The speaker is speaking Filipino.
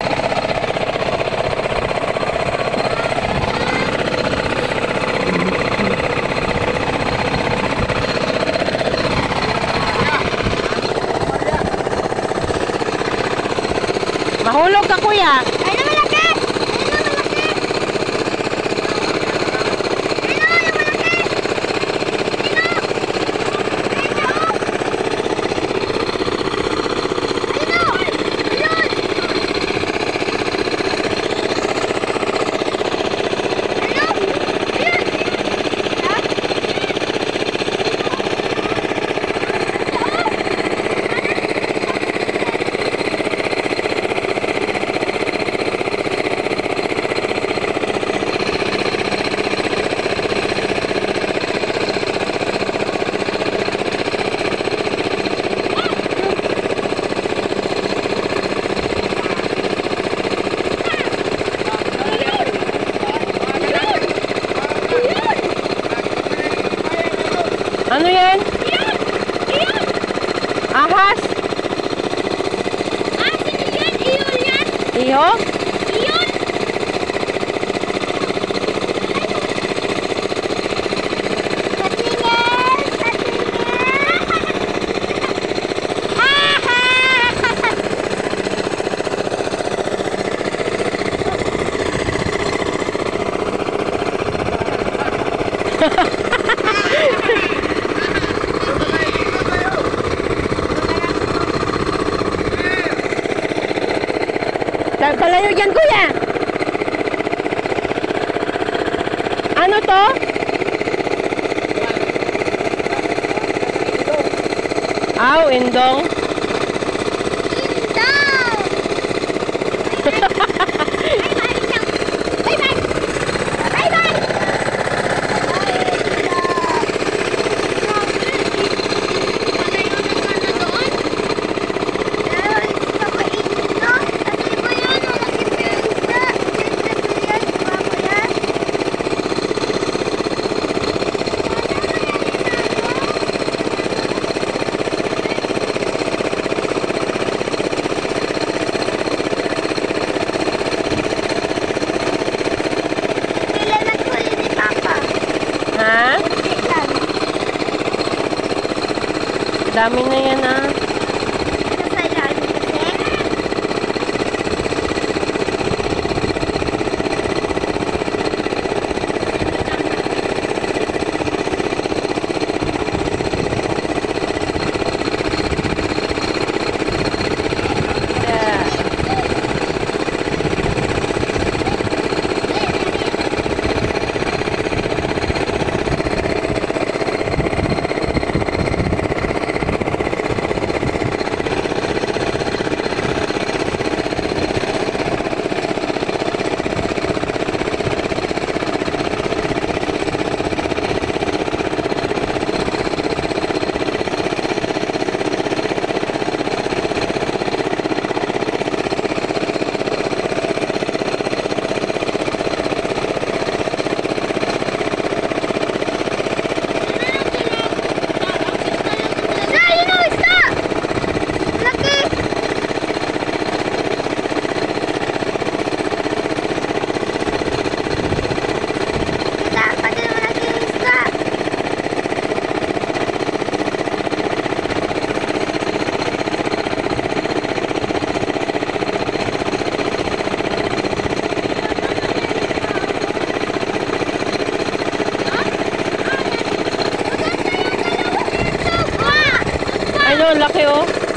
Mahulog ka kuya. Ay, here. Palayo dyan, kuya! Ano to? Aw, indong. Dami na yan ah. laki oh.